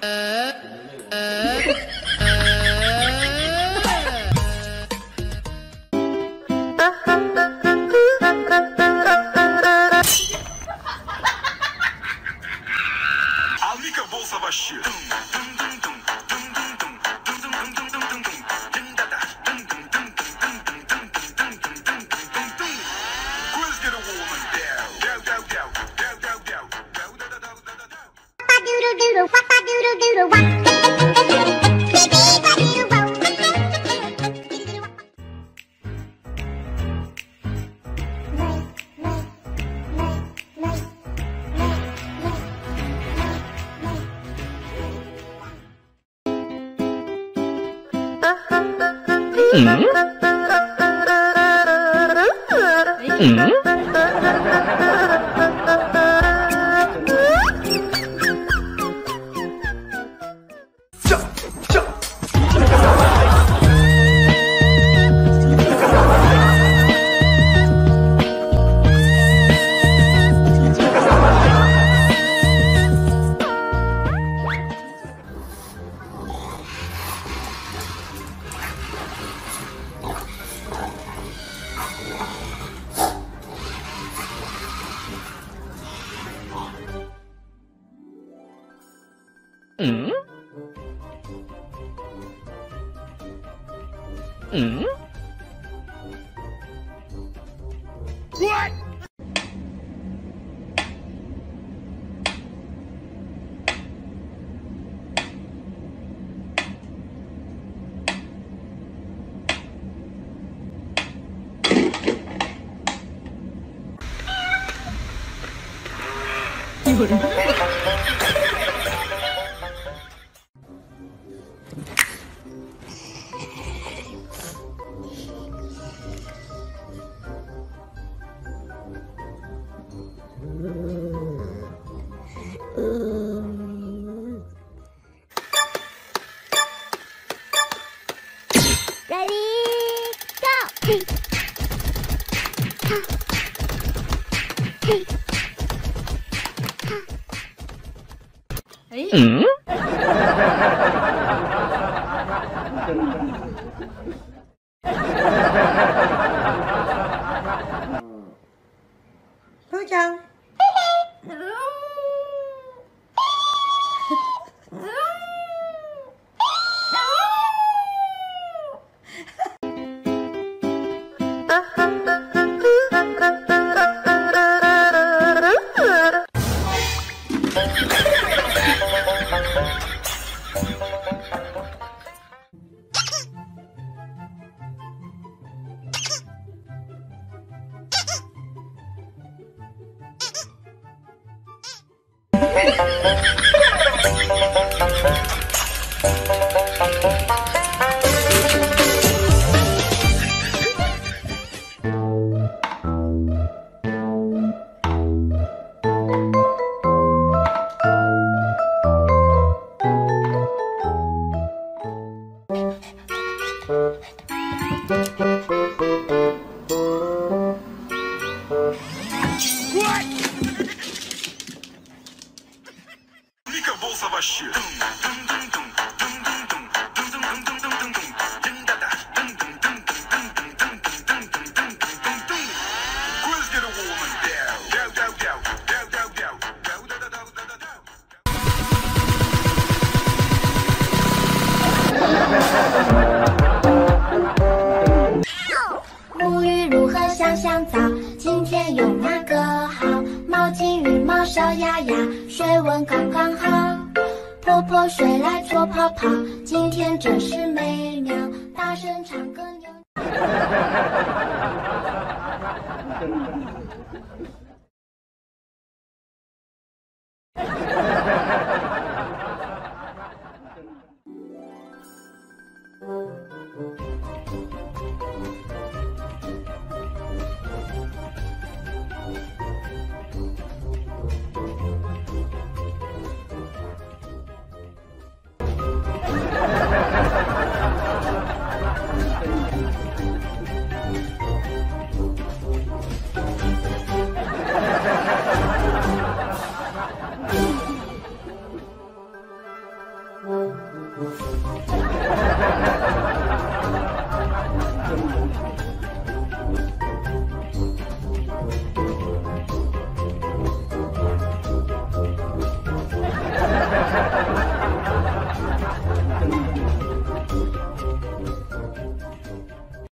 呃呃。Mm-hmm. Mm-hmm. 응? 응? What? 이거 嗯？部长。Đúng. 早？今天用哪个好？毛巾、浴帽、小鸭鸭，水温刚刚好。泼泼水来搓泡泡，今天真是美妙。大声唱歌哈哈哈哈哈哈哈哈哈哈